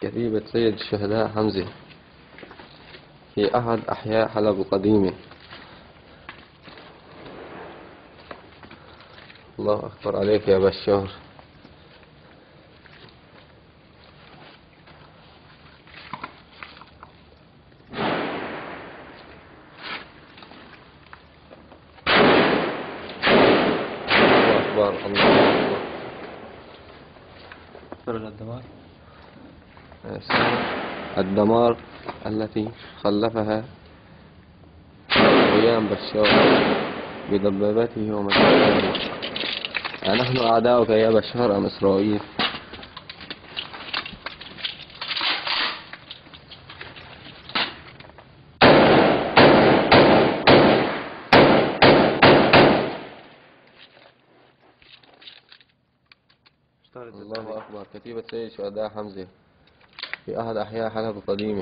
كتيبة سيد الشهداء حمزة. في أحد أحياء حلب القديمة الله أكبر عليك يا بشار. الله أكبر. الله أكبر. فرج الدمار الدمار التي خلفها أيام بشار بدباباته ومساعده أنحن أعداؤك يا بشار أم إسرائيل؟ الله أكبر. كتيبة سيد شهداء حمزة. في أحد أحياء حلب القديمة